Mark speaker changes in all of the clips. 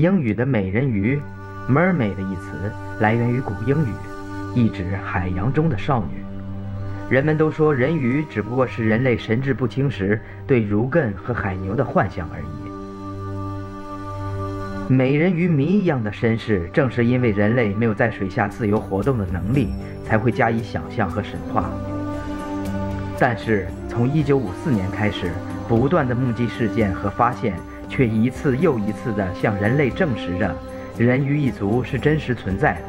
Speaker 1: 英语的美人鱼 （mermaid） 一词来源于古英语，意指海洋中的少女。人们都说人鱼只不过是人类神志不清时对儒艮和海牛的幻想而已。美人鱼谜一样的身世，正是因为人类没有在水下自由活动的能力，才会加以想象和神话。但是从1954年开始，不断的目击事件和发现，却一次又一次地向人类证实着，人鱼一族是真实存在的，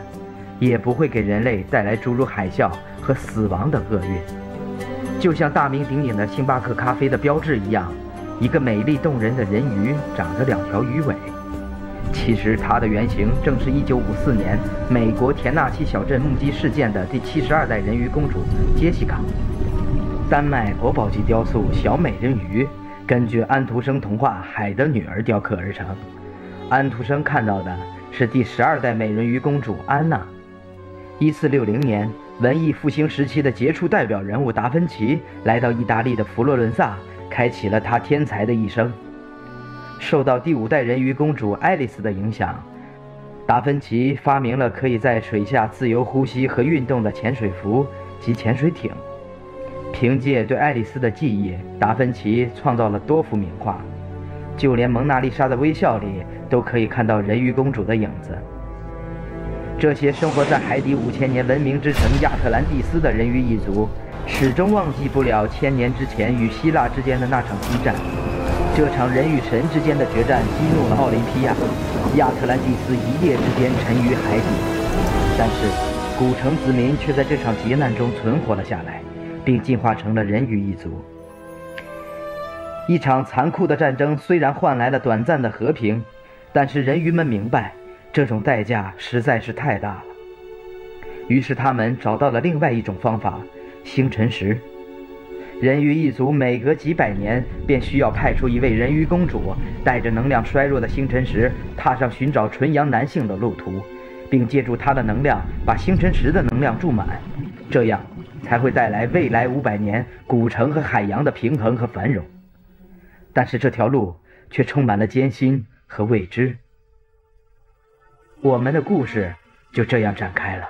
Speaker 1: 也不会给人类带来诸如海啸和死亡的厄运。就像大名鼎鼎的星巴克咖啡的标志一样，一个美丽动人的人鱼长着两条鱼尾。其实它的原型正是1954年美国田纳西小镇目击事件的第七十二代人鱼公主杰西卡。丹麦国宝级雕塑小美人鱼，根据安徒生童话《海的女儿》雕刻而成。安徒生看到的是第十二代美人鱼公主安娜。1460年，文艺复兴时期的杰出代表人物达芬奇来到意大利的佛罗伦萨，开启了他天才的一生。受到第五代人鱼公主爱丽丝的影响，达芬奇发明了可以在水下自由呼吸和运动的潜水服及潜水艇。凭借对爱丽丝的记忆，达芬奇创造了多幅名画，就连蒙娜丽莎的微笑里都可以看到人鱼公主的影子。这些生活在海底五千年文明之城亚特兰蒂斯的人鱼一族，始终忘记不了千年之前与希腊之间的那场激战。这场人与神之间的决战激怒了奥林匹亚，亚特兰蒂斯一夜之间沉于海底。但是，古城子民却在这场劫难中存活了下来，并进化成了人鱼一族。一场残酷的战争虽然换来了短暂的和平，但是人鱼们明白，这种代价实在是太大了。于是，他们找到了另外一种方法——星辰石。人鱼一族每隔几百年便需要派出一位人鱼公主，带着能量衰弱的星辰石，踏上寻找纯阳男性的路途，并借助它的能量把星辰石的能量注满，这样才会带来未来五百年古城和海洋的平衡和繁荣。但是这条路却充满了艰辛和未知。我们的故事就这样展开了。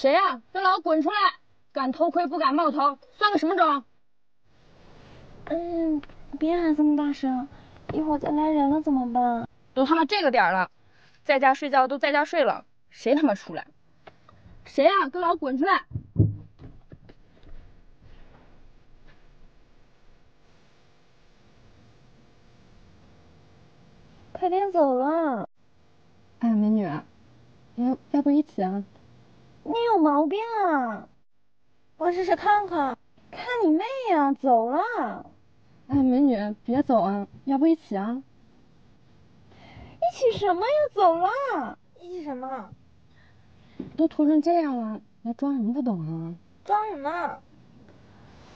Speaker 2: 谁呀？都给我滚出来！敢偷窥不敢冒头，算个什么种？
Speaker 3: 嗯，别喊这么大声，一会儿再来人了怎么办？
Speaker 2: 都他妈这个点了，在家睡觉都在家睡了，谁他妈出来？谁呀？都给我滚出来！
Speaker 3: 快点走了！
Speaker 2: 哎，美女，要要不一起啊？
Speaker 3: 你有毛病啊！我试试看看，看你妹呀！走了。
Speaker 2: 哎，美女，别走啊！要不一起啊？
Speaker 3: 一起什么呀？走了。一起什么？
Speaker 2: 都涂成这样了，还装什么不懂啊？
Speaker 3: 装什么？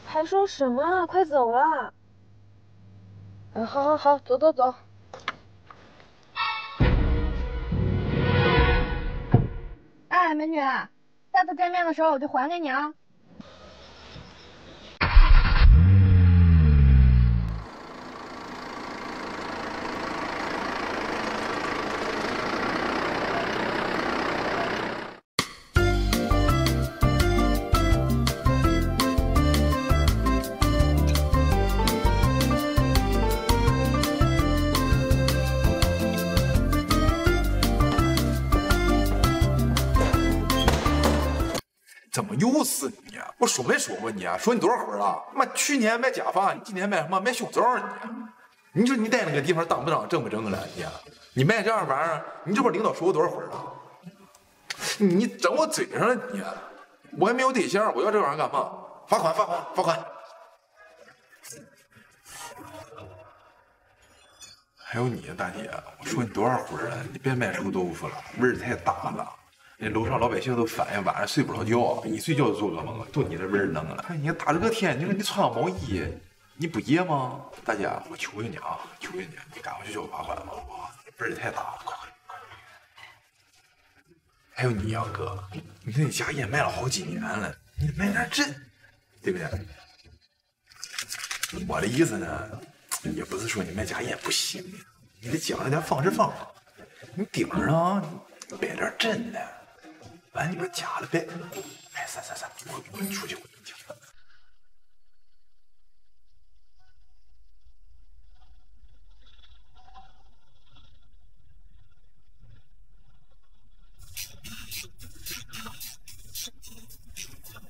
Speaker 3: 还说什么啊？快走了。
Speaker 2: 嗯，好好好，走走走。哎，美女。下次见面的时候我就还给你啊。
Speaker 4: 说没说过你啊？说你多少回了？妈，去年卖假发，你今年卖什么？卖胸罩你？你说你在那个地方当不当，正不正了？你？你卖这样玩意儿，你这不领导说过多少回了？你整我嘴上了你？我还没有对象，我要这玩意儿干嘛？罚款，罚款，罚款！还有你，大姐，我说你多少回了？你别买臭豆腐了，味儿太大了。那楼上老百姓都反映晚上睡不着觉，一睡觉就做噩梦，就你这味儿弄的。哎，你大热天，你说你穿个毛衣，你不热吗？大姐，我求求你啊，求求你，你赶快去交罚款吧，好不好？味儿太大了，快快快！还有你呀，哥，你看你家烟卖了好几年了，你卖点真，对不对？我的意思呢，也不是说你卖假烟不行，你得讲究点方式方法，你顶上摆点真的。完，你们假的别，哎，散散散，我我出去，我去。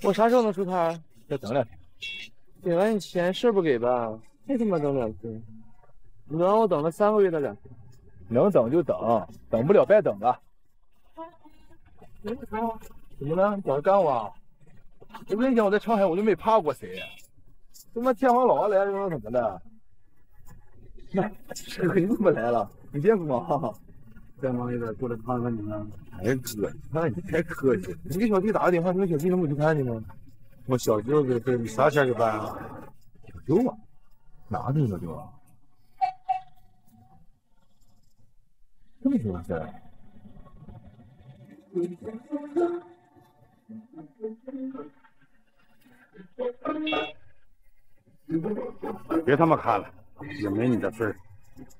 Speaker 5: 我啥时候能出摊？再等两天。给完你钱是不给吧？还他妈等两天？你让我等了三个月的两天，能等就等，等不了别等了。怎么了？你找人干我？我跟你讲，我在上海我就没怕过谁。他妈天王老子来了又怎么的？那这个你怎么来了？你别忙，再忙一点过来看看你们。哎哥，你看你太客气了。你给小弟打个电话，你说小弟能不去看你吗？我小舅子这你啥钱就办啊？小舅啊？哪个小舅啊？这么回事？
Speaker 6: 别他妈看了，也没你的事儿。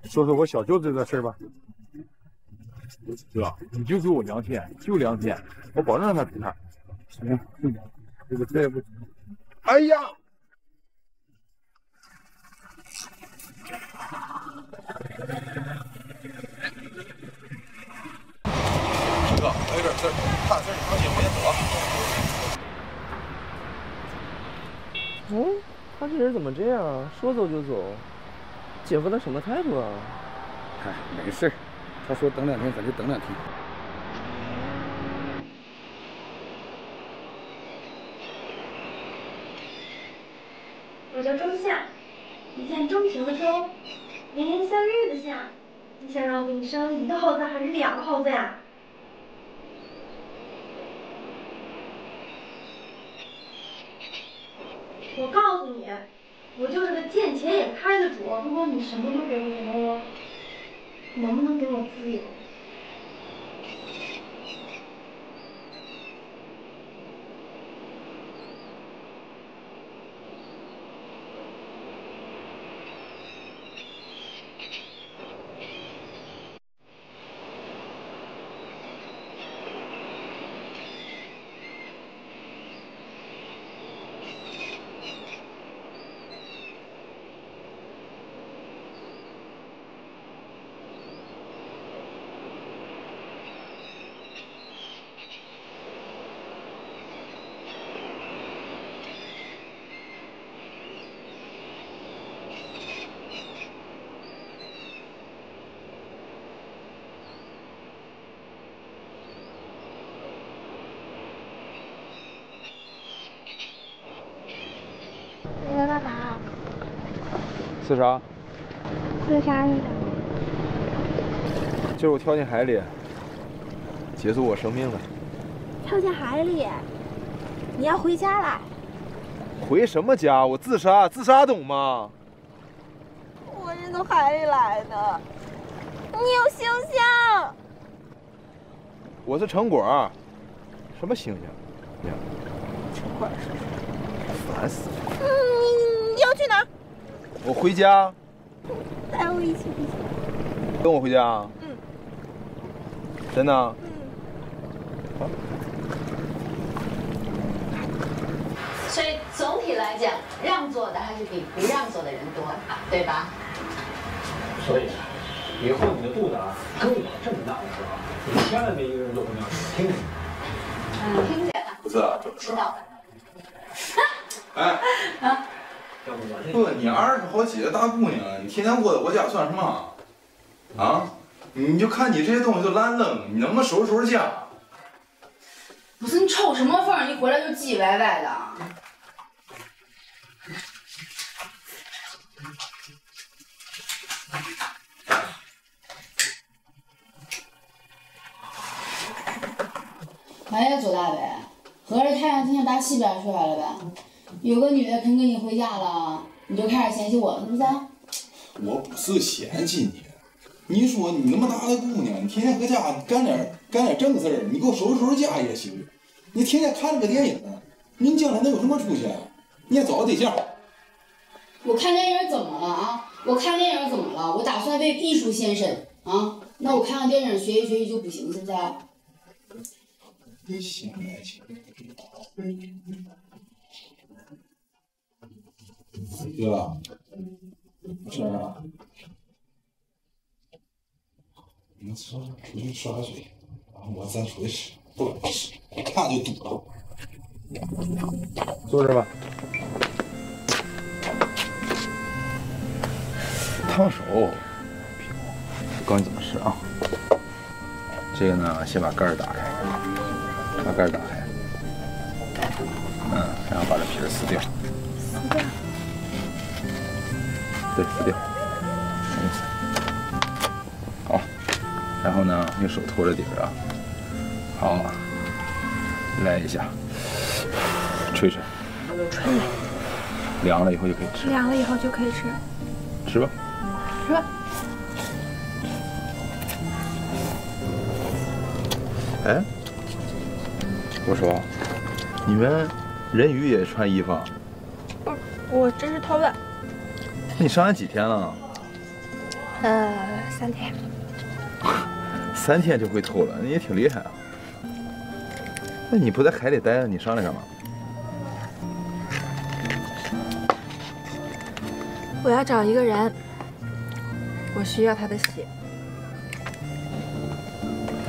Speaker 6: 说说我小舅子的事吧。
Speaker 5: 哥，你就给我两天，就两天，我保证让他平摊。行，这个再也不行。
Speaker 6: 哎呀！
Speaker 4: 大事你放心，我先
Speaker 5: 走。嗯，他这人怎么这样啊？说走就走，姐夫他什么态度啊？
Speaker 6: 哎，没事他说等两天，咱就等两天。
Speaker 3: 我叫钟夏，一见钟情的钟，年年相遇的夏。你想让我给你生一个猴子还是两个猴子呀？我告诉你，我就是个见钱眼开的主。如果你什么都给我，能不能给我自由？你在干嘛？
Speaker 5: 是啥？
Speaker 3: 自杀去的。
Speaker 5: 就是我跳进海里，结束我生命了。
Speaker 3: 跳进海里？你要回家了？
Speaker 5: 回什么家？我自杀，自杀懂吗？
Speaker 3: 我是从海里来的。你有星星？
Speaker 5: 我是成果。什么星星？呀，
Speaker 3: 成果是
Speaker 5: 烦死了！
Speaker 3: 嗯，你你要去哪儿？
Speaker 5: 我回家。
Speaker 3: 带我一起回家。
Speaker 5: 跟我回家？
Speaker 3: 嗯。
Speaker 5: 真的？
Speaker 3: 嗯。
Speaker 7: 所以总体来讲，让座的还是比不让座的人多，对吧？
Speaker 8: 所以，以后你的肚子啊，跟我这么大的时候，你千万别一个人坐公交车，听见没？
Speaker 7: 嗯，听见了。
Speaker 4: 不是啊，
Speaker 7: 知道了。
Speaker 4: 哎，
Speaker 7: 啊，
Speaker 4: 不，你二十好几个大姑娘，你天天窝在我家算什么？啊？你就看你这些东西都烂扔，你能不能收拾收拾家？
Speaker 9: 不是你抽什么风？一回来就唧唧歪歪的。哎呀，左大伟，合着太阳今天打西边出来了呗？有个女的肯跟你回家了，你就开始嫌弃我是不是？
Speaker 4: 我不是嫌弃你，你说你那么大的姑娘，你天天搁家干点干点正事儿，你给我收拾收拾家也行。你天天看着个电影，你将来能有什么出息？你也找个对象。
Speaker 9: 我看电影怎么了啊？我看电影怎么了？我打算为艺术献身啊！那我看看电影学习学习就不行，是不是？
Speaker 4: 你想爱情？哥，是啊，你们出出去耍水，然后我咱出去吃，不管吃，看就堵了。
Speaker 5: 坐这吧。
Speaker 4: 烫手，我告诉你怎么吃啊。这个呢，先把盖儿打开，把盖儿打开，嗯，然后把这皮儿撕掉。
Speaker 3: 撕掉。
Speaker 4: 对，撕掉。好，然后呢，用手托着底儿啊，好，来一下，吹吹，
Speaker 3: 吹。
Speaker 4: 凉了以后就可以吃。
Speaker 3: 凉了以后就可以吃。
Speaker 4: 吃吧。
Speaker 3: 吃吧。
Speaker 4: 哎，我说，你们人鱼也穿衣服啊？
Speaker 3: 不，我这是偷的。
Speaker 4: 你上来几天了？
Speaker 3: 呃，三天。
Speaker 4: 三天就会偷了，你也挺厉害啊。那你不在海里待着，你上来干嘛？
Speaker 3: 我要找一个人，我需要他的血。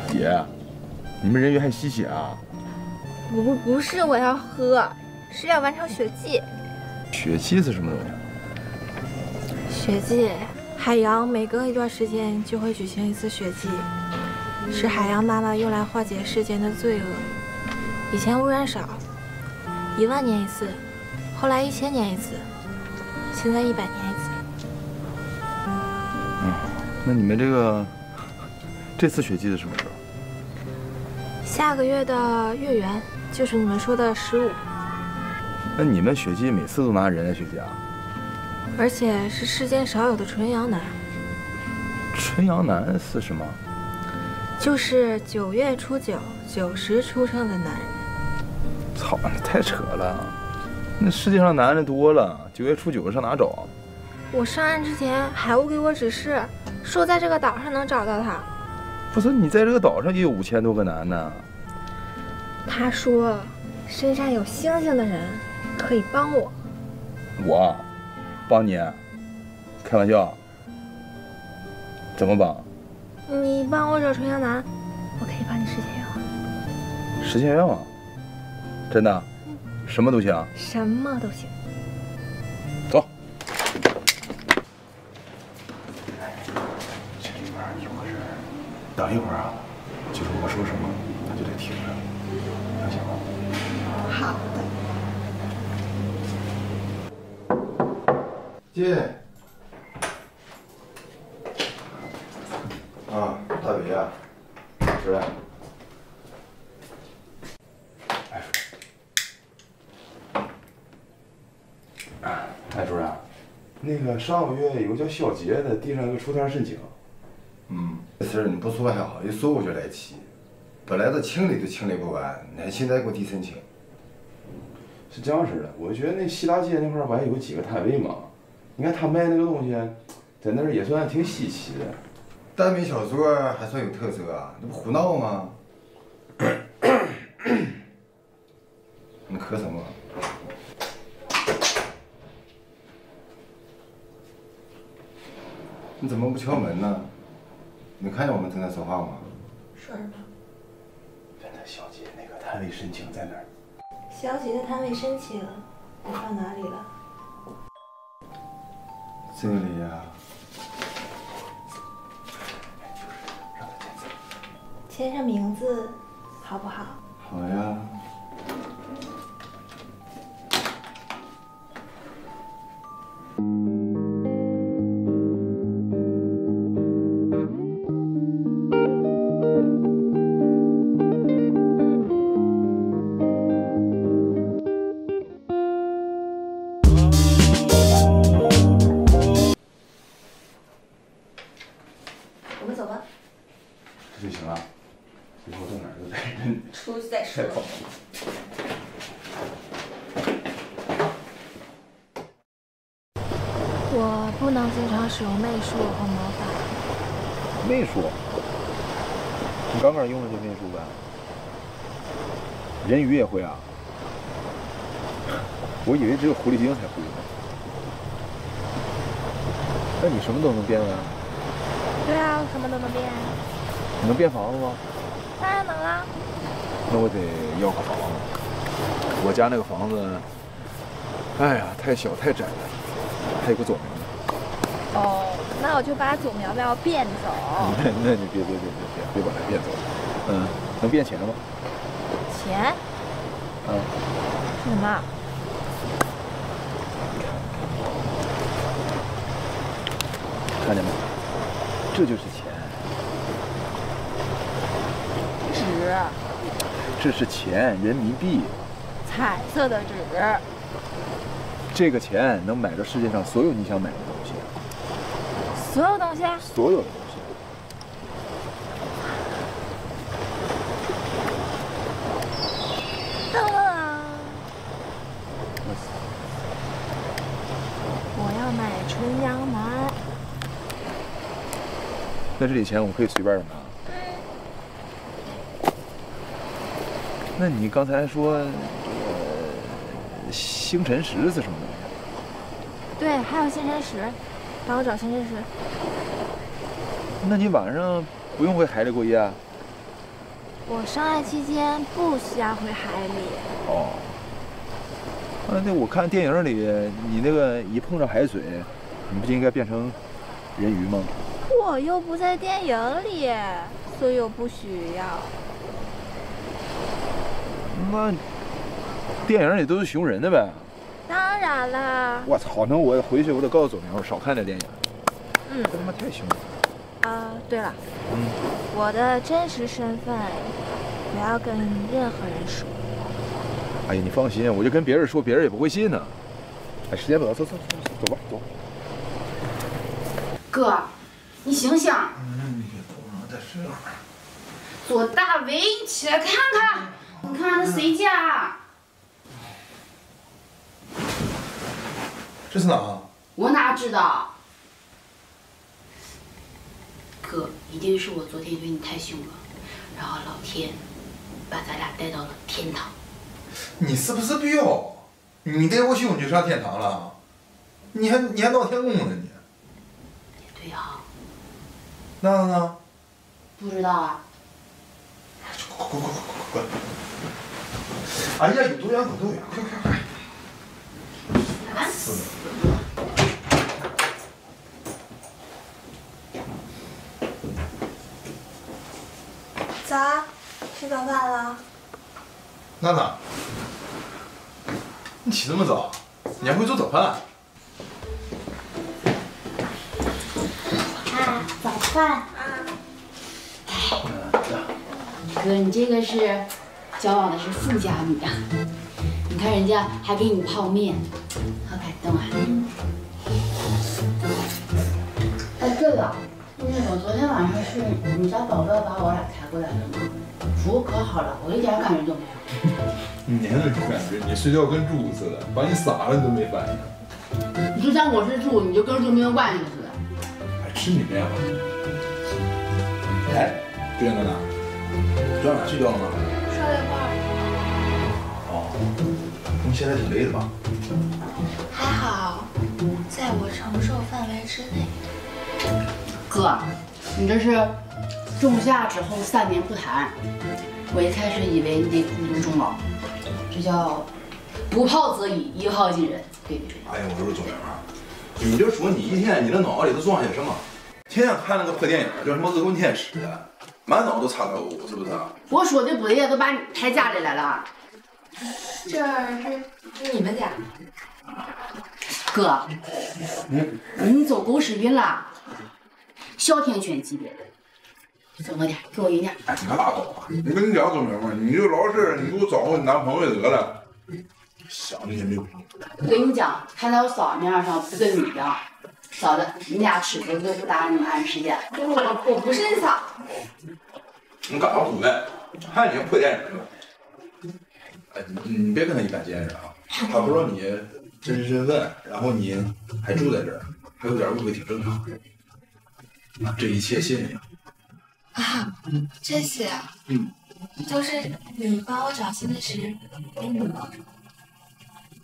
Speaker 4: 姐，你们人鱼还吸血啊？
Speaker 3: 不，不是我要喝，是要完成血祭。
Speaker 4: 血祭是什么东
Speaker 3: 西？血祭，海洋每隔一段时间就会举行一次雪季，是海洋妈妈用来化解世间的罪恶。以前污染少，一万年一次，后来一千年一次，现在一百年一次。
Speaker 4: 嗯，那你们这个这次雪季是什么时候？
Speaker 3: 下个月的月圆，就是你们说的十五。
Speaker 4: 那你们雪季每次都拿人来雪家？
Speaker 3: 而且是世间少有的纯阳男，
Speaker 4: 纯阳男是什么？
Speaker 3: 就是九月初九九时出生的男人。
Speaker 4: 操，那太扯了！那世界上男人多了，九月初九上哪找啊？
Speaker 3: 我上岸之前，海雾给我指示，说在这个岛上能找到他。
Speaker 4: 不是你在这个岛上也有五千多个男的。
Speaker 3: 他说，身上有星星的人可以帮我。
Speaker 4: 我？帮你？开玩笑？怎么帮？
Speaker 3: 你帮我找程向南，我可以帮你实现愿望。
Speaker 4: 实现愿望？真的？什么都行？
Speaker 3: 什么都行。
Speaker 4: 走。
Speaker 6: 这里边有个人，等一会儿啊，就是我说什么，他就得听着，听见吗？
Speaker 3: 好的。
Speaker 6: 进。啊，大伟呀，主任。哎，主任，那个上个月有个叫小杰的递上一个出摊申请。嗯，这事儿你不说还好，一说我就来气。本来这清理都清理不完，你还现在给我递申请。是这样式的，我觉得那西大街那块儿不还有几个摊位吗？你看他卖那个东西，在那儿也算挺稀奇的。单品小作还算有特色啊，那不胡闹吗？你咳什么？你怎么不敲门呢？你看见我们正在说话吗？
Speaker 3: 说什么？
Speaker 6: 问他小姐那个摊位申请在哪儿？
Speaker 3: 小姐的摊位申请，你放哪里了？
Speaker 6: 这里呀、
Speaker 3: 签上名字，好不好？
Speaker 6: 好呀。
Speaker 3: 能
Speaker 4: 变房子吗？
Speaker 3: 当然能啦。
Speaker 4: 那我得要个房子。我家那个房子，哎呀，太小太窄了，还有个左苗。
Speaker 3: 哦，那我就把左苗苗变走。
Speaker 4: 那 那你别别别别别别把它变走。嗯，能变钱吗？
Speaker 3: 钱？
Speaker 4: 嗯，
Speaker 3: 是什么？
Speaker 4: 看见没？这就是钱，
Speaker 3: 纸，
Speaker 4: 这是钱，人民币。
Speaker 3: 彩色的纸。
Speaker 4: 这个钱能买着世界上所有你想买的东西，
Speaker 3: 所有东西？
Speaker 4: 所有的东西。
Speaker 3: 我要买纯阳男。
Speaker 4: 那这里钱我可以随便的拿。那你刚才说，呃，星辰石是什么东西？
Speaker 3: 对，还有星辰石，帮我找星辰石。
Speaker 4: 那你晚上不用回海里过夜啊？
Speaker 3: 我上岸期间不需要回海里。
Speaker 4: 哦。啊，那我看电影里，你那个一碰着海水，你不就应该变成人鱼吗？
Speaker 3: 我又不在电影里，所以我不需要。
Speaker 4: 那电影里都是熊人的呗。
Speaker 3: 当然啦。
Speaker 4: 我操！那我回去我得告诉左苗少看点电影。
Speaker 3: 嗯。
Speaker 4: 这他妈太凶了。
Speaker 3: 啊，对了，
Speaker 4: 嗯，
Speaker 3: 我的真实身份不要跟任何人说。
Speaker 4: 哎呀，你放心，我就跟别人说，别人也不会信呢。哎，时间不早，走走走走吧，走。
Speaker 9: 哥，你醒醒！
Speaker 4: 嗯，你头上再睡会儿。
Speaker 9: 左大为，你起来看看，你看那谁家？
Speaker 4: 这是哪？
Speaker 9: 我哪知道？哥，一定是我昨天对你太凶了，然后老天把咱俩带到了天堂。
Speaker 4: 你是不是彪？你对我凶，你就上天堂了？你还你还闹天宫呢你？
Speaker 9: 对呀、
Speaker 4: 娜娜呢？
Speaker 9: 不知道啊。
Speaker 4: 快快快快快快！哎呀，有多远滚多远，快快快！
Speaker 9: 烦
Speaker 4: 死了！
Speaker 3: 早，吃早饭了。
Speaker 4: 娜娜，你起这么早？你还会做早饭？
Speaker 9: 啊，早饭啊。哥，你这个是交往的是富家女啊！你看人家还给你泡面，好感动啊！哎，对了，那个昨天晚上是你家宝贝把我俩抬过来的吗？服务可好了，我一点感觉都没有。
Speaker 4: 你还能有感觉？你睡觉跟猪似的，把你撒了你都没反应。
Speaker 9: 你就当我是猪，你就跟猪没有关系似的。
Speaker 4: 还吃你面吧？哎，对了，娜娜，昨晚睡觉了吗？你现在挺累的吧？
Speaker 3: 还好，在我承受范围之内。
Speaker 9: 哥，你这是仲夏之后三年不谈。我一开始以为你得孤独终老，这叫不炮则已，一炮惊人。对对对。
Speaker 4: 哎呀，我说周明啊，你就说你一天你的脑子里都装些什么？天天看那个破电影，叫什么《恶棍天使》的，满脑子插刀是不是？
Speaker 9: 我说的不对，都把你抬家里来了。
Speaker 3: 这儿是你们家？
Speaker 9: 哥，
Speaker 4: 你，
Speaker 9: 你走狗屎运了，哮天犬级别的。走快点，给我一点。
Speaker 4: 哎，你可拉倒吧！你跟你讲周明嘛，你就老实，你给我找个男朋友得了。想那些没有用。
Speaker 9: 我跟你讲，看在我嫂子面上不跟你一样。嫂子，你俩吃饭都不打你们俺时间。
Speaker 3: 我我不是你嫂。
Speaker 4: 你干啥出来？看你破电影了。哎，你你别跟他一般见识啊！他不知道你真实身份，然后你还住在这儿，还有点误会挺正常。啊，这一切谢谢你。
Speaker 3: 啊，这些啊，
Speaker 4: 嗯，
Speaker 3: 都是你帮我找新的食给你的。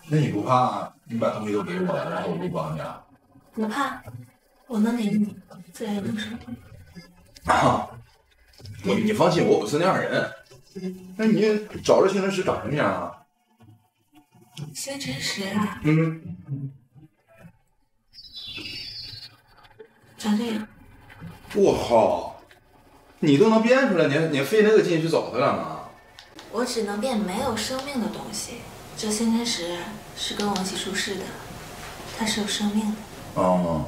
Speaker 4: 那你不怕你把东西都给我了，然后我不帮你啊？
Speaker 3: 不怕，我能给你，自然有什么？
Speaker 4: 啊，我你放心，我不是那样人。那你找着星辰石长什么样啊？
Speaker 3: 星辰石啊，
Speaker 4: 嗯，
Speaker 3: 长这样。
Speaker 4: 我靠，你都能变出来，你你费那个劲去找他干嘛？
Speaker 3: 我只能变没有生命的东西。这星辰石是跟我一起出世的，它是有生命的。
Speaker 4: 哦，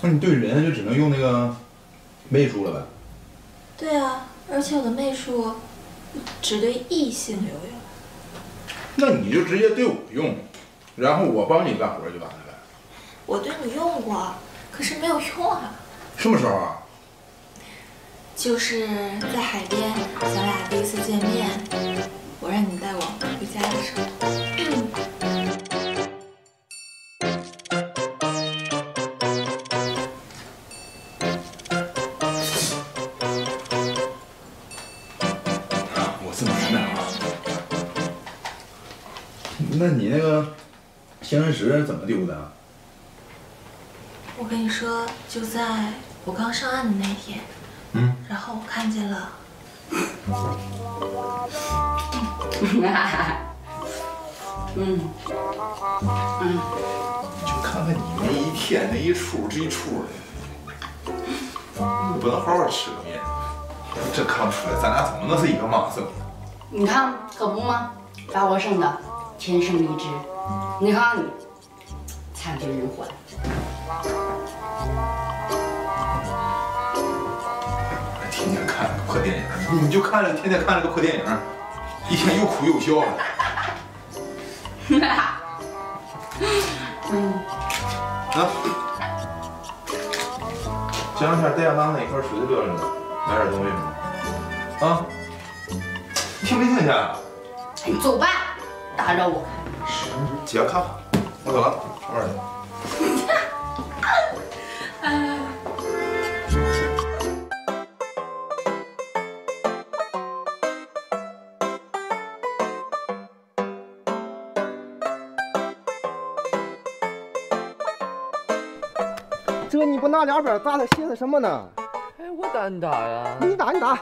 Speaker 4: 那你对人就只能用那个媚术了呗？
Speaker 3: 对啊，而且我的媚术只对异性有用。
Speaker 4: 那你就直接对我用，然后我帮你干活就完了呗。
Speaker 3: 我对你用过，可是没有用啊。
Speaker 4: 什么时候啊？
Speaker 3: 就是在海边，咱俩第一次见面，我让你带我回家的时候。
Speaker 4: 我那你那个星辰石怎么丢的？
Speaker 3: 我跟你说，就在我刚上岸的那天，
Speaker 4: 嗯，
Speaker 3: 然后我看见了，
Speaker 9: 嗯嗯，
Speaker 4: 就看看你那一天那一出这一出的，你不能好好吃个面，这看不出来，咱俩怎么能是一个妈生的？
Speaker 9: 你看可不吗？把我生的天生丽质，你看你惨绝人寰。
Speaker 4: 天天看那个破电影，你就看着天天看了个破电影，一天又哭又笑的。
Speaker 9: 嗯，
Speaker 4: 啊，前两天带俺妈那一块水都掉了呢，买点东西吗？啊，听没听见？
Speaker 9: 哎，走吧，打扰我。
Speaker 4: 姐看看，我走了，上班去。
Speaker 5: 这你不拿俩边打他寻思什么呢？
Speaker 10: 哎，我打你打呀！
Speaker 5: 你打你打。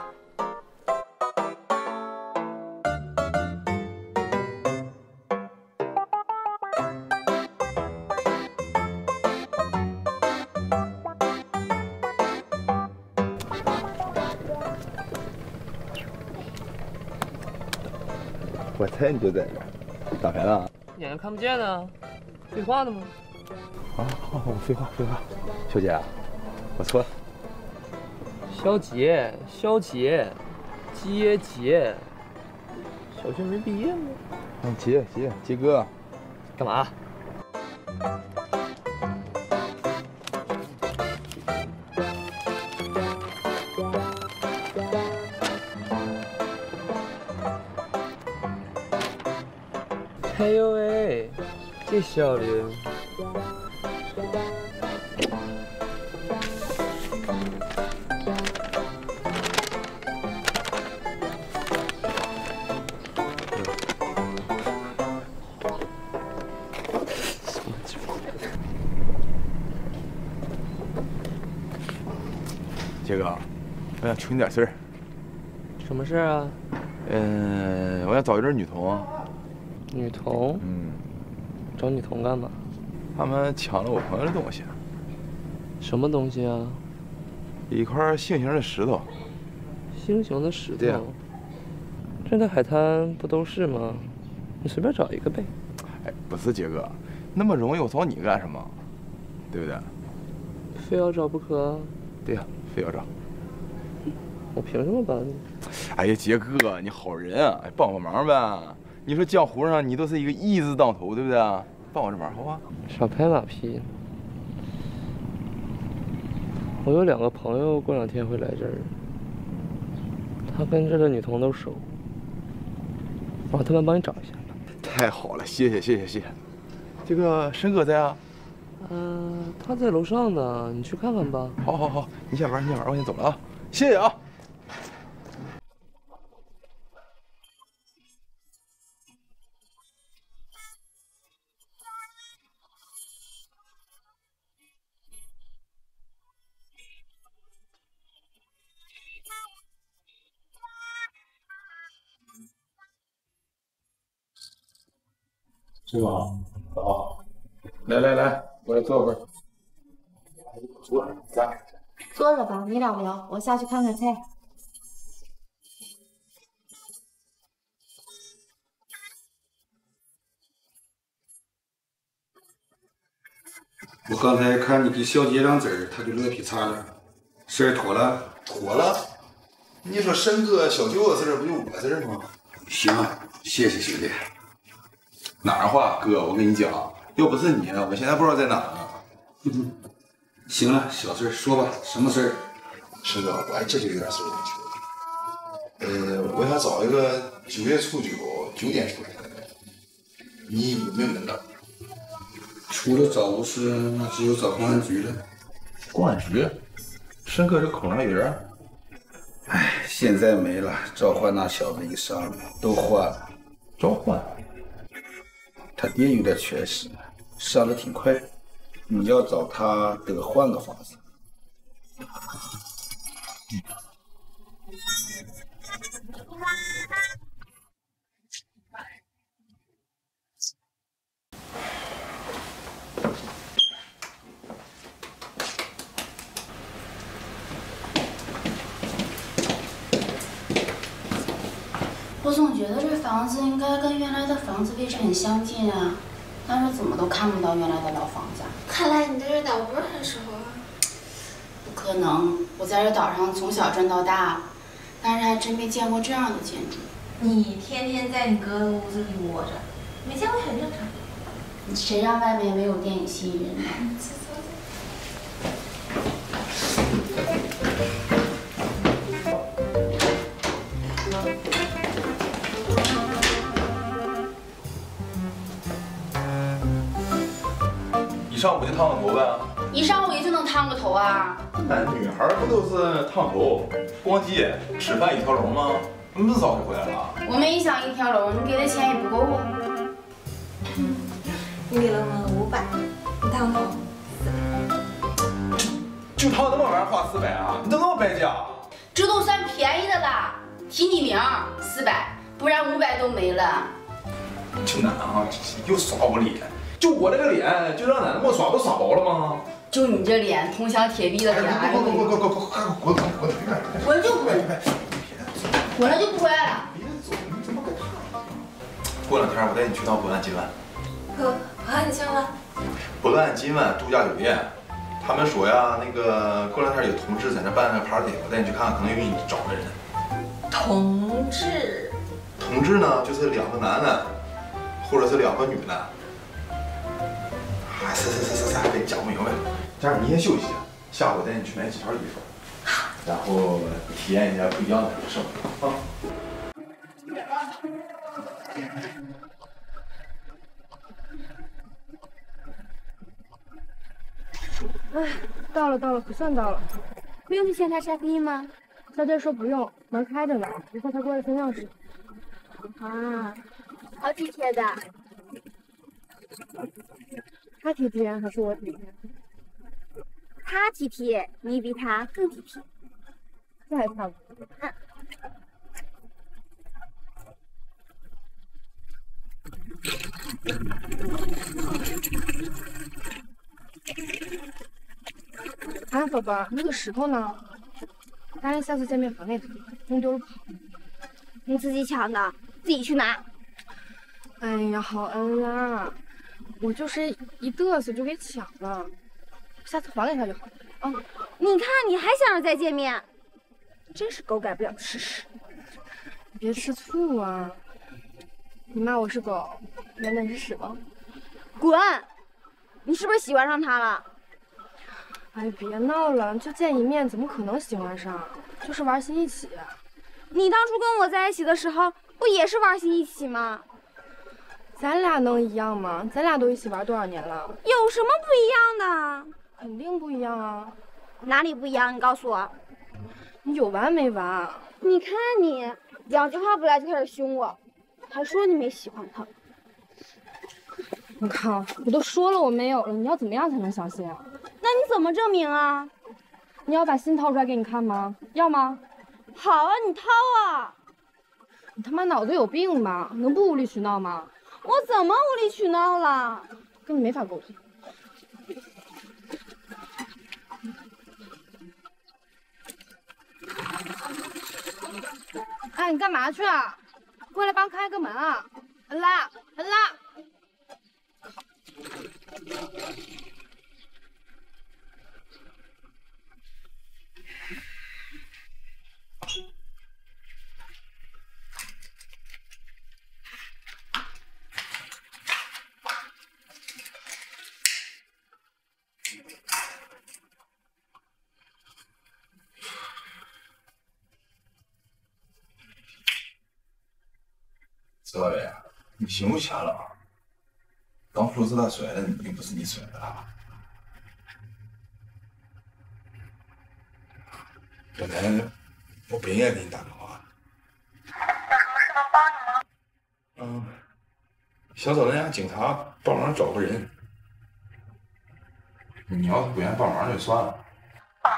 Speaker 5: 猜你就在这儿，打牌了？
Speaker 10: 眼睛看不见呢，废话呢吗？
Speaker 5: 啊，废话废话，小姐，我错了。
Speaker 10: 肖杰，肖杰，杰杰，小学没毕业吗？
Speaker 5: 嗯，杰杰杰哥，
Speaker 10: 干嘛？哎呦喂，这小的。
Speaker 4: 杰哥，我想求你点事儿。
Speaker 10: 什么事啊？
Speaker 4: 嗯，我想找一对女童。
Speaker 10: 女童？
Speaker 4: 嗯。
Speaker 10: 找女童干嘛？
Speaker 4: 他们抢了我朋友的东西。
Speaker 10: 什么东西啊？
Speaker 4: 一块星形的石头。
Speaker 10: 星形的石头？这在海滩不都是吗？你随便找一个呗。
Speaker 4: 哎，不是杰哥，那么容易我找你干什么？对不对？
Speaker 10: 非要找不可？
Speaker 4: 对呀，非要找。
Speaker 10: 我凭什么帮你？
Speaker 4: 哎呀，杰哥，你好人啊，帮帮忙呗！你说江湖上你都是一个义字当头，对不对？啊？放我这玩好吧？
Speaker 10: 少拍马屁。我有两个朋友过两天会来这儿，他跟这个女童都熟，我让他们帮你找一下。
Speaker 4: 太好了，谢谢谢谢谢谢。这个申哥在啊？
Speaker 10: 嗯、他在楼上呢，你去看看吧。
Speaker 4: 好好好，你先玩你先玩，我先走了啊！谢谢啊。
Speaker 5: 师傅好，
Speaker 4: 好，来来来，过来坐会儿。坐着。
Speaker 3: 坐着吧，你俩聊？我下去看看菜。
Speaker 11: 我刚才看你给小杰让字儿，他就乐皮擦了，事儿妥了。
Speaker 6: 妥了。你说沈哥、小舅的事儿不就我事儿吗？
Speaker 11: 行啊，谢谢兄弟。
Speaker 6: 哪儿话，哥，我跟你讲，要不是你，我现在不知道在哪呢。
Speaker 11: 行了，小事儿说吧，什么事儿？
Speaker 6: 师哥，我还这就有点事儿。呃，我想找一个九月初九九点出来的，你有没有门道？
Speaker 11: 除了找巫师，那只有找公安局了。
Speaker 6: 公安局？申哥这口上有人？
Speaker 11: 唉，现在没了，召唤那小子一上都换了。
Speaker 6: 召唤？
Speaker 11: 他爹有点权势，杀的挺快。你要找他，得换个法子。
Speaker 9: 我总觉得这房子应该跟原来的房子位置很相近啊，但是怎么都看不到原来的老房子。
Speaker 3: 看来你在这岛不是很熟啊。
Speaker 9: 不可能，我在这岛上从小转到大，但是还真没见过这样的建筑。
Speaker 3: 你天天在你哥的屋子里窝着，没见过很正常。
Speaker 9: 谁让外面没有电影吸引人呢？
Speaker 4: 一上午就烫个头呗？
Speaker 9: 一上午也就能烫个头啊？
Speaker 4: 那女孩不都是烫头、逛街、吃饭一条龙吗？那么早就回来了？
Speaker 9: 我们一想一条龙，你给的钱也不够啊。
Speaker 3: 你给了我们五百，你烫头
Speaker 4: 就烫那么玩意儿花四百啊？你怎么那么败家？
Speaker 9: 这都算便宜的了，提你名四百，不然五百都没了。
Speaker 4: 就俺啊，又耍我脸，就我这个脸，就让俺那么耍，都耍薄了吗？
Speaker 9: 就你这脸，铜墙铁壁的
Speaker 4: 滚滚滚滚滚滚滚滚滚！
Speaker 9: 滚就滚，滚了就不回来了。
Speaker 4: 过两天我带你去趟博岸今晚。
Speaker 3: 和和安今晚
Speaker 4: 博岸金湾度假酒店，他们说呀，那个过两天有同志在那办个 party，我带你去看看，可能有你找的人。
Speaker 3: 同志，
Speaker 4: 同志呢，就是两个男的，或者是两个女的。哎，是是是是是，还得讲不明白。这样你先休息一下，下午我带你去买几套衣服，然后体验一下不一样的生活啊。
Speaker 2: 哎，到了到了，可算到了。
Speaker 12: 不用去前台查飞吗？
Speaker 2: 小队说不用，门开着呢，一会儿她过来送钥匙。
Speaker 12: 啊，好体贴的。
Speaker 2: 他体贴还是我体贴？
Speaker 12: 他体贴，你比他更体贴。
Speaker 2: 这还差不多。
Speaker 12: 嗯。
Speaker 2: 哎，宝贝儿，那个石头呢？答应下次见面还给他，弄丢了不好。
Speaker 12: 你自己抢的，自己去拿。
Speaker 2: 哎呀，好恩啦！我就是一嘚瑟就给抢了，下次还给他就好了。啊，
Speaker 12: 你看你还想着再见面，真是狗改不了吃屎。
Speaker 2: 你别吃醋啊！你骂我是狗，原来是屎吗？
Speaker 12: 滚！你是不是喜欢上他了？
Speaker 2: 哎，别闹了，就见一面，怎么可能喜欢上？就是玩心一起。
Speaker 12: 你当初跟我在一起的时候，不也是玩心一起吗？
Speaker 2: 咱俩能一样吗？咱俩都一起玩多少年了？
Speaker 12: 有什么不一样的？
Speaker 2: 肯定不一样啊！
Speaker 12: 哪里不一样？你告诉我。
Speaker 2: 你有完没完？
Speaker 12: 你看你，两句话不来就开始凶我，还说你没喜欢他。
Speaker 2: 我靠！我都说了我没有了，你要怎么样才能相信啊？
Speaker 12: 那你怎么证明啊？
Speaker 2: 你要把心掏出来给你看吗？要吗？
Speaker 12: 好啊，你掏啊！
Speaker 2: 你他妈脑子有病吧？能不无理取闹吗？
Speaker 12: 我怎么无理取闹了？
Speaker 2: 跟你没法沟通。哎，你干嘛去啊？过来帮开个门啊！拉，拉。
Speaker 4: 泽伟，你行不行了？当初是他甩的你，并不是你甩的他。本来我不应该给你打电话。
Speaker 13: 有什么事能帮你吗？
Speaker 4: 嗯，想找那家警察帮忙找个人。你要是不愿意帮忙就算了。
Speaker 13: 啊，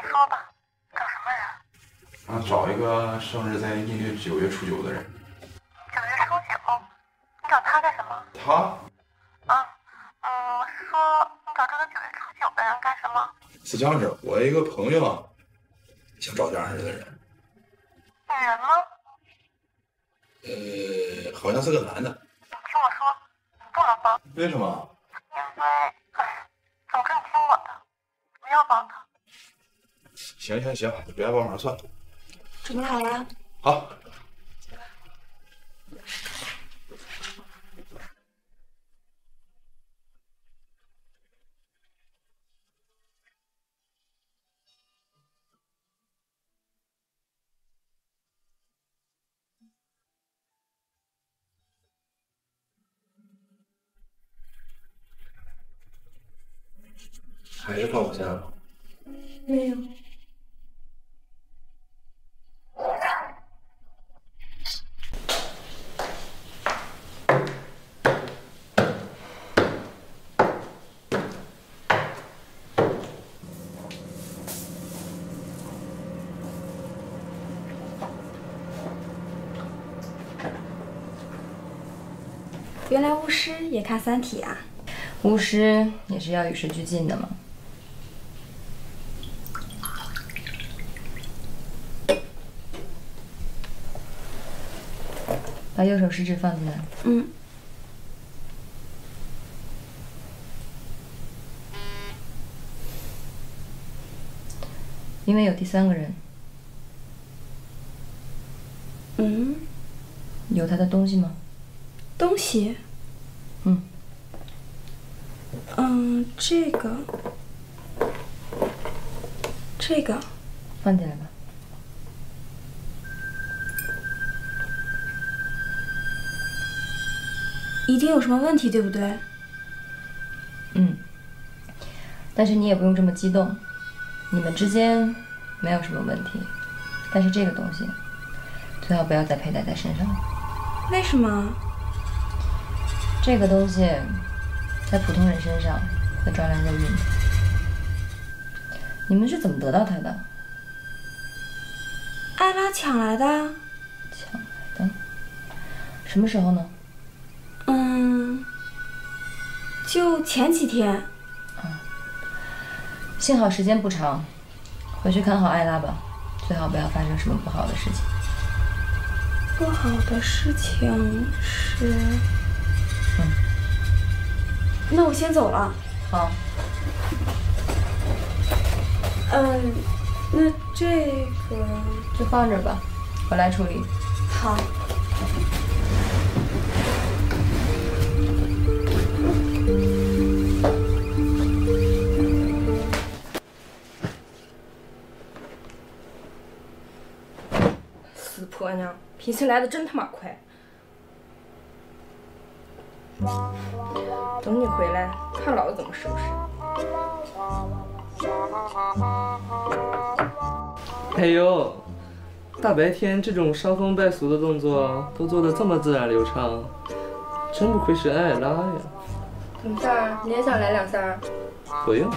Speaker 13: 你说吧，找什么人？
Speaker 4: 啊，找一个生日在阴历九月初九的人。
Speaker 13: 他？啊，嗯，我是说你找这个九月初九的人干什么？
Speaker 4: 是这样式，我一个朋友啊，想找这样式的人。
Speaker 13: 女人吗？
Speaker 4: 呃，好像是个男的。
Speaker 13: 你听我说，你不能帮，
Speaker 4: 为什么？
Speaker 13: 因为，哎，总之你听我的，不要帮他。
Speaker 4: 行行行，你不愿意帮忙算了。
Speaker 3: 准备好了？
Speaker 4: 好。
Speaker 10: 还是放不下。
Speaker 14: 没有。
Speaker 12: 原来巫师也看《三体》啊？
Speaker 15: 巫师也是要与时俱进的嘛。把右手食指放进来。
Speaker 12: 嗯。
Speaker 15: 因为有第三个人。
Speaker 12: 嗯。
Speaker 15: 有他的东西吗？
Speaker 12: 东西。
Speaker 15: 嗯。
Speaker 12: 嗯，这个，这个，
Speaker 15: 放进来吧。
Speaker 12: 一定有什么问题，对不对？
Speaker 15: 嗯。但是你也不用这么激动，你们之间没有什么问题。但是这个东西，最好不要再佩戴在身上了。
Speaker 12: 为什么？
Speaker 15: 这个东西在普通人身上会招来厄运。你们是怎么得到它的？
Speaker 12: 艾拉抢来的。
Speaker 15: 抢来的？什么时候呢？
Speaker 12: 嗯，就前几天。
Speaker 15: 嗯，幸好时间不长，回去看好艾拉吧，最好不要发生什么不好的事情。
Speaker 12: 不好的事情是？
Speaker 15: 嗯。
Speaker 12: 那我先走了。
Speaker 15: 好。
Speaker 12: 嗯，那这个
Speaker 15: 就放这吧，我来处理。
Speaker 12: 好。
Speaker 2: 脾气来的真他妈快。等你回来，看老子怎么收拾。
Speaker 10: 哎呦，大白天这种伤风败俗的动作都做得这么自然流畅，真不愧是艾拉呀！
Speaker 2: 怎么事儿？你也想来两下？
Speaker 10: 不用，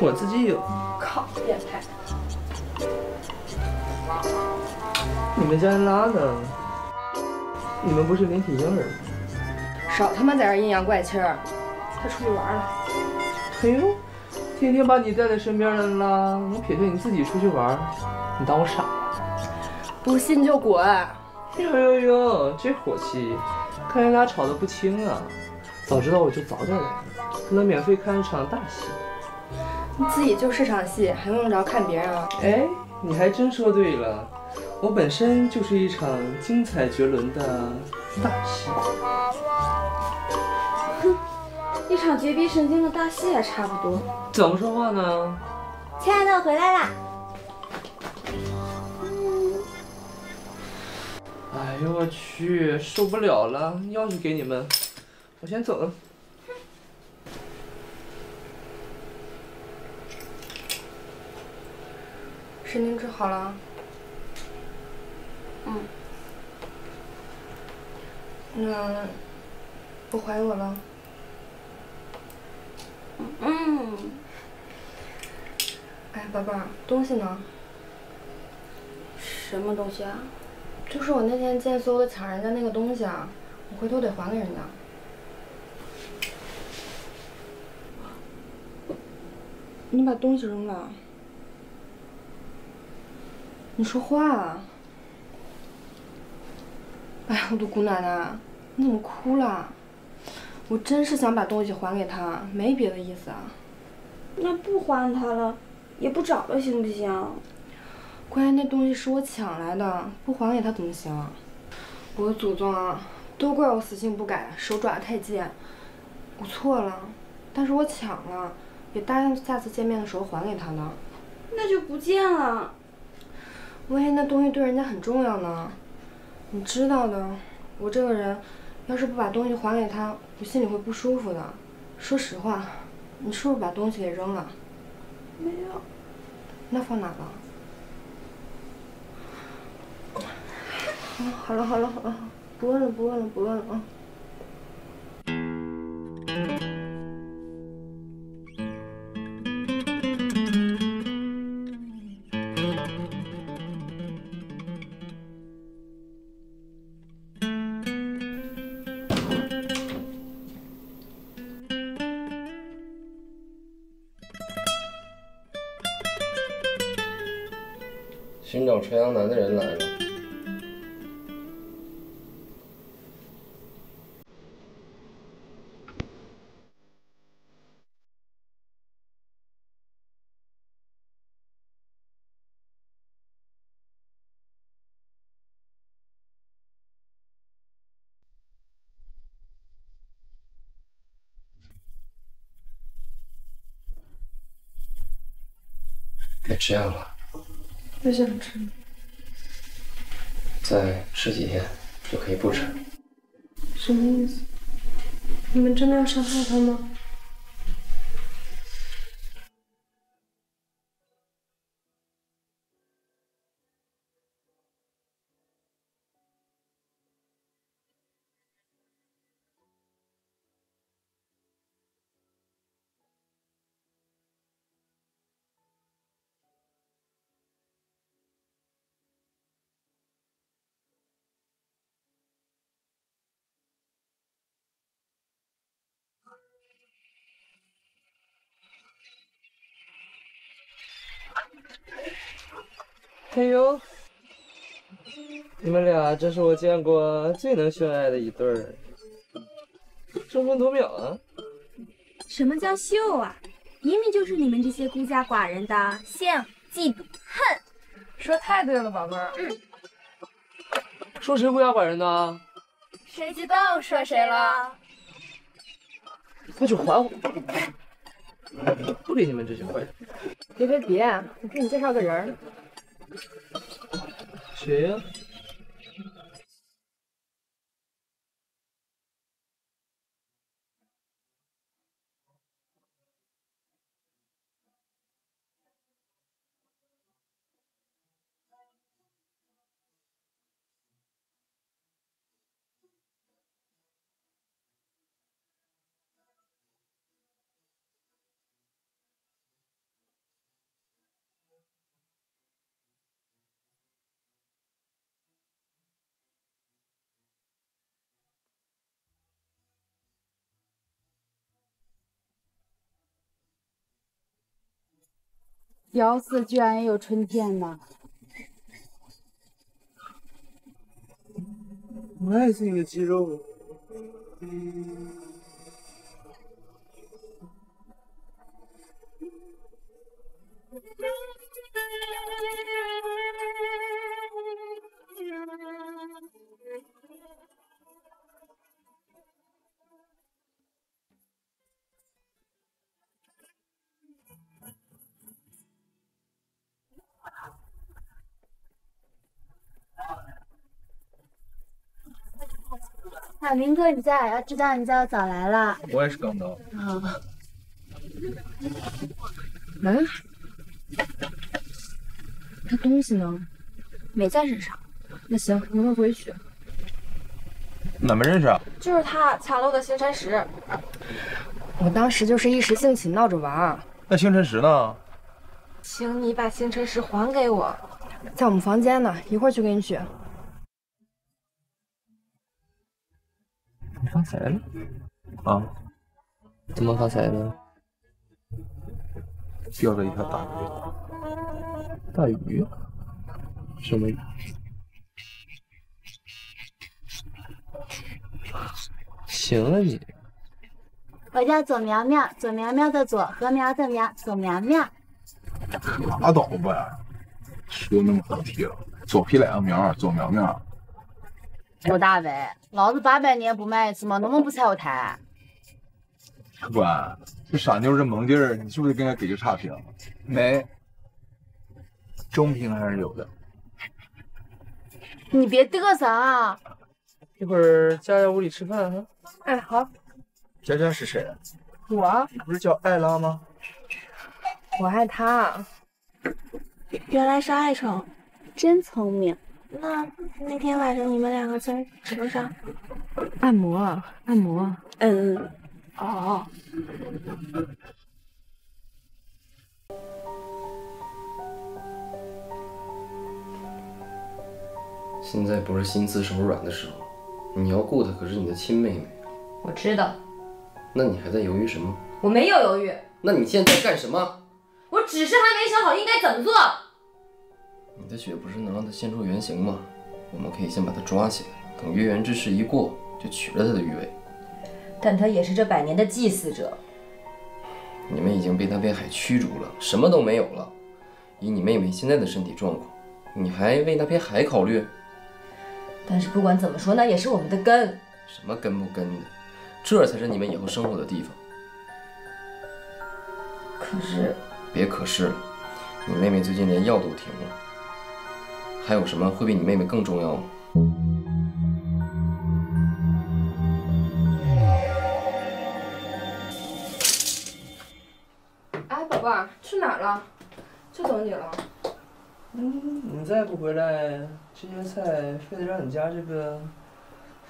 Speaker 10: 我自己有。
Speaker 2: 靠，变态！
Speaker 10: 你们家艾拉呢？你们不是连体婴儿吗？
Speaker 2: 少他妈在这阴阳怪气儿！他出去玩了。
Speaker 10: 哎呦，天天把你带在身边的啦，能撇下你自己出去玩？你当我傻呀？
Speaker 2: 不信就滚！
Speaker 10: 呦呦呦，这火气，看来俩吵得不轻啊！早知道我就早点来，能免费看一场大戏。
Speaker 2: 你自己就是场戏，还用得着看别人啊？
Speaker 10: 哎，你还真说对了，我本身就是一场精彩绝伦的大戏。
Speaker 12: 哼，一场绝逼神经的大戏还差不多。
Speaker 10: 怎么说话呢？
Speaker 16: 亲爱的，我回来啦。
Speaker 10: 哎呦我去，受不了了！钥匙给你们，我先走了。
Speaker 2: 神经治好了？
Speaker 12: 嗯。
Speaker 2: 那不怀我了？
Speaker 12: 嗯。
Speaker 2: 哎，宝贝儿，东西呢？
Speaker 12: 什么东西啊？
Speaker 2: 就是我那天见搜的抢人家那个东西啊，我回头得还给人家。你把东西扔了？你说话啊！哎呀，我的姑奶奶，你怎么哭了？我真是想把东西还给他，没别的意思啊。
Speaker 12: 那不还他了，也不找了，行不行？
Speaker 2: 关键那东西是我抢来的，不还给他怎么行？我的祖宗啊，都怪我死性不改，手爪太贱。我错了，但是我抢了，也答应下次见面的时候还给他的。
Speaker 12: 那就不见了。
Speaker 2: 万一那东西对人家很重要呢？你知道的，我这个人，要是不把东西还给他，我心里会不舒服的。说实话，你是不是把东西给扔了？没有。那放哪了？啊，好了好了好了，不问了不问了不问了啊。
Speaker 10: 该吃药了，
Speaker 2: 不想吃。
Speaker 10: 再吃几天就可以不吃。
Speaker 2: 什么意思？你们真的要伤害他吗？
Speaker 10: 哎呦，你们俩真是我见过最能秀爱的一对儿，争分夺秒啊！
Speaker 12: 什么叫秀啊？明明就是你们这些孤家寡人的羡慕、嫉妒、恨。
Speaker 3: 说太对了，宝贝儿。
Speaker 12: 嗯，
Speaker 10: 说谁孤家寡人呢？
Speaker 12: 谁激动说谁了。
Speaker 10: 那就还我！不理你们这些坏人。
Speaker 3: 别别别，我给你介绍个人儿。
Speaker 10: 谁呀、
Speaker 7: 屌丝居然也有春天呢！
Speaker 4: 我也是你的肌肉。
Speaker 12: 啊，明哥你在，要知道你在，我早来了。
Speaker 4: 我也是刚到。
Speaker 12: 啊，
Speaker 2: 嗯，他东西呢？
Speaker 12: 没在身上。
Speaker 2: 那行，你们回去。
Speaker 4: 哪门认识啊？
Speaker 3: 就是他抢了我的星辰石。
Speaker 2: 我当时就是一时兴起闹着玩。
Speaker 4: 那星辰石呢？
Speaker 3: 请你把星辰石还给我。
Speaker 2: 在我们房间呢，一会儿去给你取。
Speaker 10: 财了？
Speaker 4: 啊，
Speaker 10: 怎么发财了？
Speaker 4: 钓了一条大鱼。
Speaker 10: 大鱼？什么鱼？行啊你！
Speaker 12: 我叫左苗苗，左苗苗的左，禾苗的苗，左苗苗。
Speaker 4: 拉倒吧，说那么好听，左皮两苗，左苗苗。
Speaker 7: 我大伟，老子八百年不卖一次吗？能不能不踩我台？
Speaker 4: 客官，这傻妞这萌劲儿，你是不是应该给个差评？没，中评还是有的。
Speaker 7: 你别嘚瑟啊！
Speaker 10: 一会儿佳佳屋里吃饭哈。
Speaker 2: 哎，好。
Speaker 4: 佳佳是谁？
Speaker 2: 我。
Speaker 4: 你不是叫艾拉吗？
Speaker 2: 我爱他。
Speaker 3: 原来是爱宠，
Speaker 12: 真聪明。
Speaker 3: 那那天晚上你们两个在车上
Speaker 2: 按摩，按摩。
Speaker 12: 嗯，
Speaker 3: 哦。
Speaker 17: 现在不是心慈手软的时候，你要顾的可是你的亲妹妹。
Speaker 15: 我知道。
Speaker 17: 那你还在犹豫什么？
Speaker 15: 我没有犹豫。
Speaker 17: 那你现在在干什么？
Speaker 15: 我只是还没想好应该怎么做。
Speaker 17: 你的血不是能让他现出原形吗？我们可以先把他抓起来，等月圆之事一过，就取了他的余位。
Speaker 15: 但他也是这百年的祭祀者。
Speaker 17: 你们已经被那片海驱逐了，什么都没有了。以你妹妹现在的身体状况，你还为那片海考虑？
Speaker 15: 但是不管怎么说，那也是我们的根。
Speaker 17: 什么根不根的？这才是你们以后生活的地方。
Speaker 15: 可是，
Speaker 17: 别可是了。你妹妹最近连药都停了，还有什么会比你妹妹更重要吗？
Speaker 2: 哎，宝贝儿，去哪儿了？就等你了。
Speaker 17: 嗯，你再不回来，这些菜非得让你家这个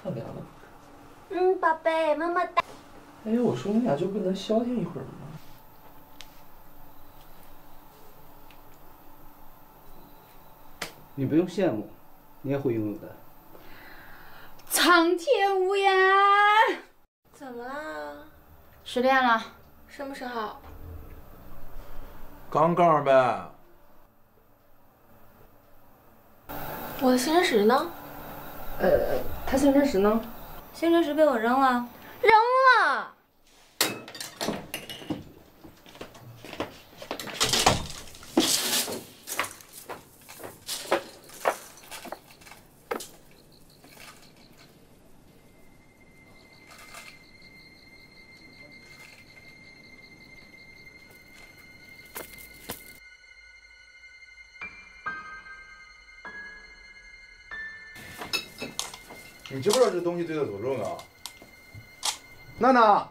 Speaker 17: 放凉了。
Speaker 12: 嗯，宝贝，么么哒。
Speaker 17: 哎，我说你俩就不能消停一会儿吗？
Speaker 8: 你不用羡慕，你也会拥有的。
Speaker 9: 苍天无言。
Speaker 3: 怎么了？
Speaker 9: 失恋了？
Speaker 3: 什么时候？
Speaker 18: 刚刚呗。
Speaker 3: 我的星辰石呢？
Speaker 2: 呃，他星辰石呢？
Speaker 15: 星辰石被我扔了。
Speaker 3: 扔了。
Speaker 4: 你知不知道这东西对他多重要？娜娜，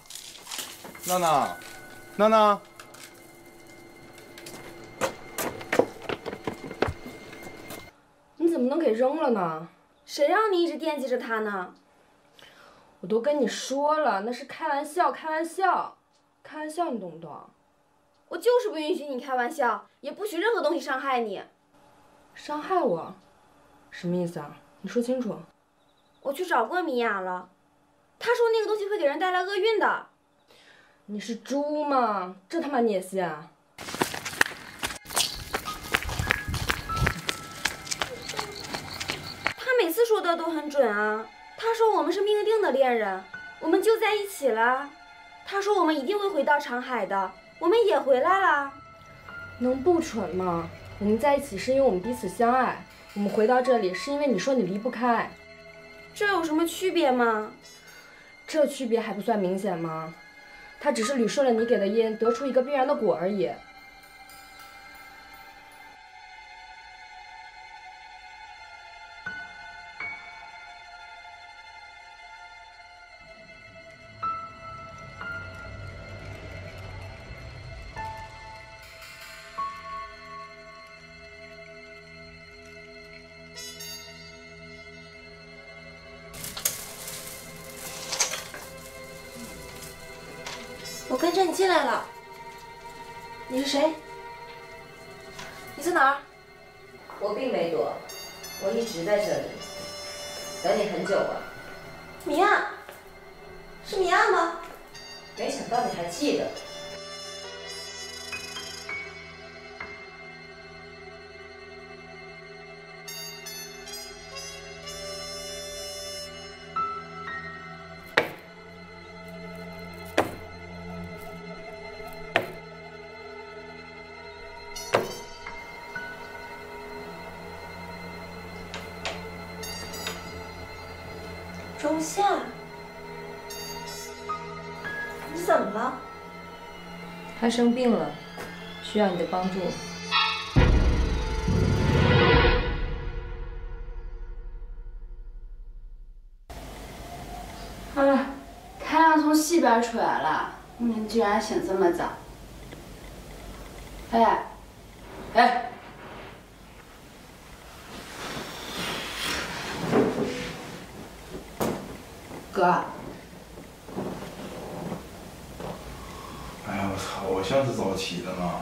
Speaker 4: 娜娜，娜娜，
Speaker 2: 你怎么能给扔了呢？
Speaker 12: 谁让你一直惦记着他呢？
Speaker 2: 我都跟你说了，那是开玩笑，开玩笑，开玩笑，你懂不懂？
Speaker 12: 我就是不允许你开玩笑，也不许任何东西伤害你。
Speaker 2: 伤害我？什么意思啊？你说清楚。
Speaker 12: 我去找过米娅了，她说那个东西会给人带来厄运的。
Speaker 2: 你是猪吗？这他妈你也信啊？
Speaker 12: 他每次说的都很准啊。他说我们是命定的恋人，我们就在一起了。他说我们一定会回到长海的，我们也回来了。
Speaker 2: 能不蠢吗？我们在一起是因为我们彼此相爱，我们回到这里是因为你说你离不开。
Speaker 12: 这有什么区别吗？
Speaker 2: 这区别还不算明显吗？他只是捋顺了你给的因，得出一个必然的果而已。
Speaker 3: 哪儿？
Speaker 15: 我并没躲，我一直在这里，等你很久了。
Speaker 3: 米娅，是米娅吗？
Speaker 15: 没想到你还记得。他生病了，需要你的帮助。
Speaker 9: 好了，太阳从西边出来了，你居然醒这么早。哎，哎，哥，
Speaker 6: 哎呀，我操！我像是早起的呢。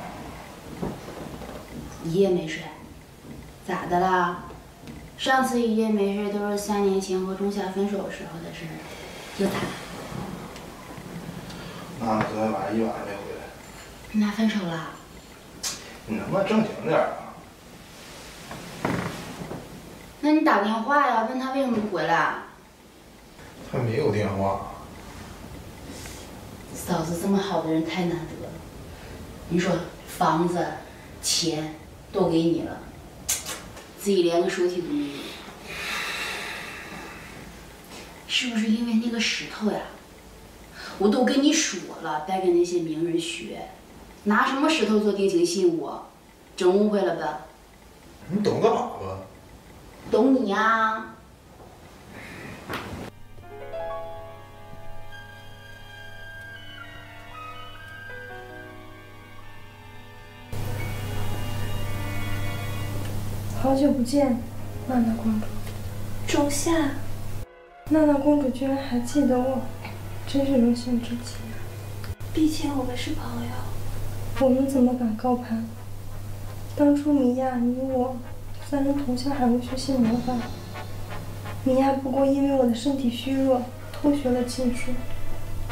Speaker 9: 一夜没睡，咋的啦？上次一夜没睡都是三年前和仲夏分手时候的事儿，又咋了？
Speaker 6: 娜娜昨天晚上一晚上没回来。
Speaker 9: 跟他分手了？
Speaker 6: 你能不能正经点儿啊！
Speaker 9: 那你打电话呀，问他为什么不回来？
Speaker 6: 他没有电话。
Speaker 9: 嫂子这么好的人太难得了。你说房子、钱都给你了，自己连个手机都没有，是不是因为那个石头呀？我都跟你说了，别跟那些名人学，拿什么石头做定情信物？整误会了呗？
Speaker 6: 你懂个粑粑？
Speaker 9: 懂你呀。
Speaker 2: 好久不见，娜娜公主。
Speaker 3: 仲夏，
Speaker 2: 娜娜公主居然还记得我，真是荣幸之极啊！
Speaker 3: 毕竟我们是朋友。
Speaker 2: 我们怎么敢高攀？当初米娅，你我三人同向海鸥学习魔法，米娅不过因为我的身体虚弱，偷学了禁术，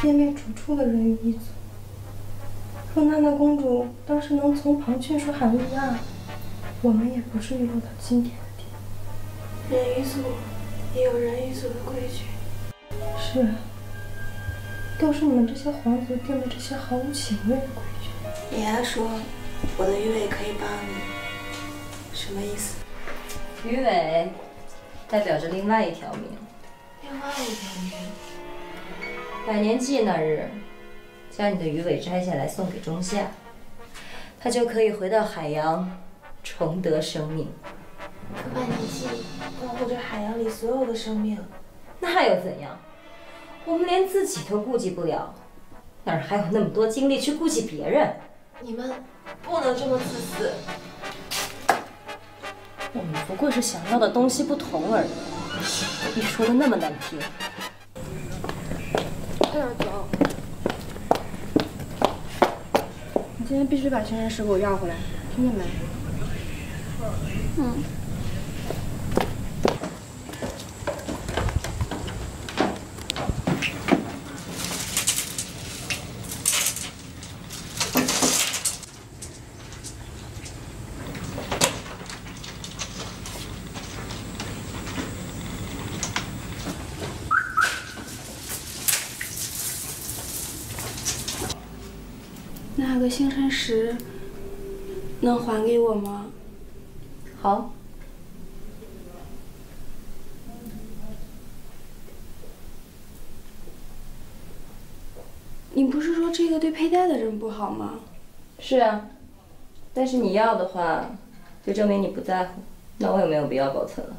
Speaker 2: 便被逐出了人鱼一族。若娜娜公主当时能从旁劝说海薇娜，我们也不至于落到今天的地步。
Speaker 3: 人鱼族也有人鱼族的规矩。
Speaker 2: 是啊，都是你们这些皇族定的这些毫无情味的规矩。
Speaker 3: 你还说：“我的鱼尾可以帮你。”什么意思？
Speaker 15: 鱼尾代表着另外一条命。
Speaker 3: 另外一条命。
Speaker 15: 百年祭那日，将你的鱼尾摘下来送给仲夏，他就可以回到海洋，重得生命。
Speaker 3: 可百年祭包括着海洋里所有的生命，
Speaker 15: 那又怎样？我们连自己都顾及不了，哪还有那么多精力去顾及别人？
Speaker 3: 你们不能这么自私。
Speaker 15: 我们不过是想要的东西不同而已，你说的那么难听。
Speaker 2: 快点走！你今天必须把宣传石给我要回来，听见没？
Speaker 3: 那个星辰石能还给我吗？
Speaker 15: 好。
Speaker 2: 你不是说这个对佩戴的人不好吗？
Speaker 15: 是啊，但是你要的话，就证明你不在乎，那我也没有必要保存了。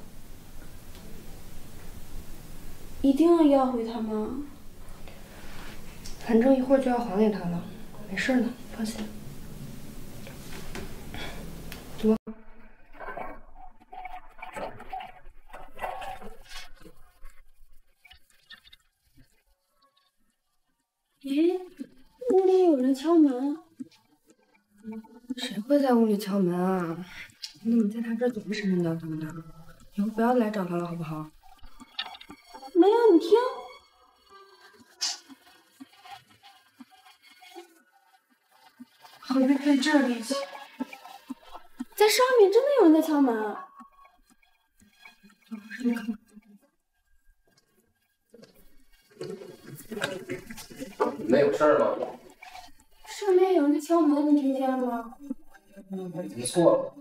Speaker 2: 一定要要回它吗？反正一会儿就要还给他了，没事的，放心。走吧。咦，屋里有人敲门。谁会在屋里敲门啊？你怎么在他这儿总是神神叨叨的？以后不要来找他了，好不好？没有，你听。好像在这里，在上面真的有人在敲门。走，上面看。
Speaker 10: 你们有事儿吗？
Speaker 2: 上面有人在敲门，你听见了吗？
Speaker 10: 你错了。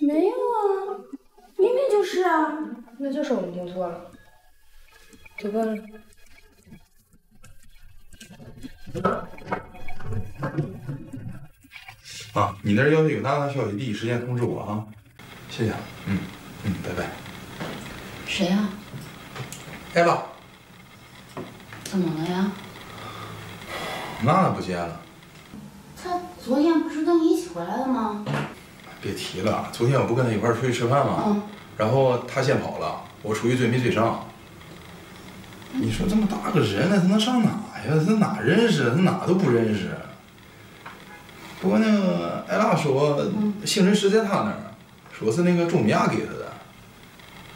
Speaker 2: 没有啊，明明就是啊。那就是我们听错了。走吧。
Speaker 4: 啊，你那儿要是有娜娜消息，第一时间通知我啊。谢谢啊。嗯嗯，拜拜。
Speaker 9: 谁呀？
Speaker 4: 艾娃，
Speaker 9: 怎么了呀？
Speaker 4: 娜娜不见了。
Speaker 9: 她昨天不是跟你一起回来的吗？
Speaker 4: 别提了，昨天我不跟他一块儿出去吃饭吗？
Speaker 9: 嗯。
Speaker 4: 然后他先跑了，我出去追没追上。你说这么大个人了，他能上哪呀？他哪认识？他哪都不认识。不过那个艾拉说，姓陈实在他那儿，说是那个钟米娅给他的。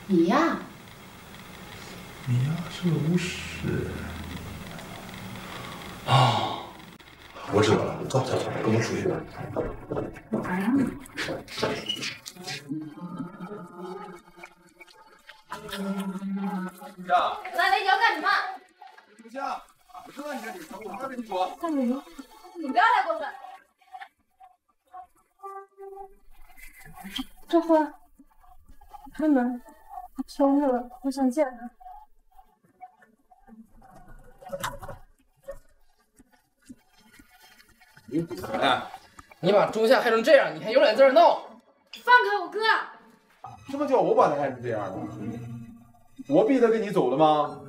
Speaker 9: 米娅？
Speaker 4: 米娅是个巫师。啊，我知道了，走走走，跟我出去。
Speaker 5: 呀，
Speaker 12: 来围剿干。什么？
Speaker 5: 初夏，我知道你在顶层，我还跟你说。
Speaker 12: 干。什么？你不要太过分。
Speaker 14: 这婚，开门，他生日了，我想见他。
Speaker 10: 哎，你把中夏害成这样，你还有脸在这闹？
Speaker 14: 放开我哥！
Speaker 5: 什么叫我把他害成这样的？我逼他跟你走的吗？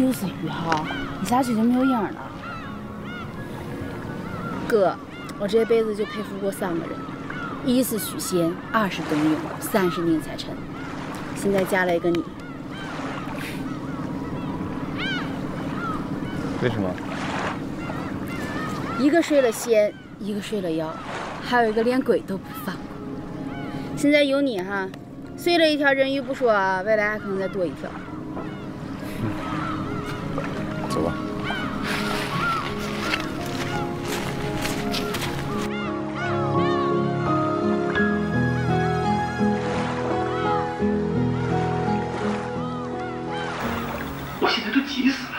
Speaker 9: 就是鱼哈，你咋最近没有影了？哥，我这辈子就佩服过三个人，一是许仙，二是董永，三是宁采臣。现在加了一个你，
Speaker 5: 为什么？
Speaker 9: 一个睡了仙，一个睡了妖，还有一个连鬼都不放过。现在有你哈，碎了一条人鱼不说，未来还可能再多一条。
Speaker 5: 走吧。
Speaker 19: 我现在都急死了。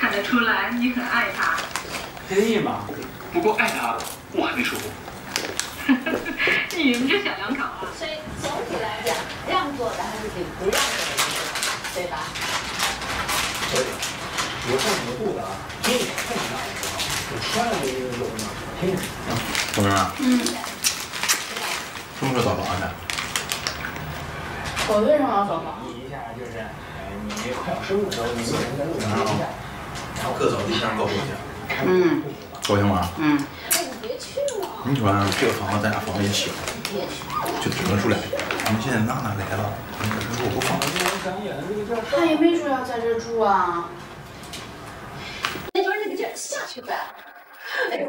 Speaker 19: 看得出来你很爱他。
Speaker 8: 可以吗？
Speaker 19: 不过爱他我还没说过。你们这小两口啊。
Speaker 7: 所以总体来讲，让座的还是比不让座的人多，对吧？
Speaker 8: 所以，以后你的肚子啊，你也太大了，你千万别一个人走着
Speaker 9: 嗯，
Speaker 4: 什么时候找房去？
Speaker 9: 我为什么要找房？
Speaker 8: 你一下就是，哎，你快要生的时候，你一个人在路上停一下，然后
Speaker 4: 各找对象高兴去？
Speaker 9: 嗯，
Speaker 4: 高兴吗？
Speaker 9: 嗯。
Speaker 7: 哎，你别去了。
Speaker 4: 你说这个房子咱俩房子也小，就只能住俩人。咱们现在娜娜来了，你可是我不放。
Speaker 9: 他也没说要在这住啊。
Speaker 7: 那就是那个劲儿下去呗。哎呦，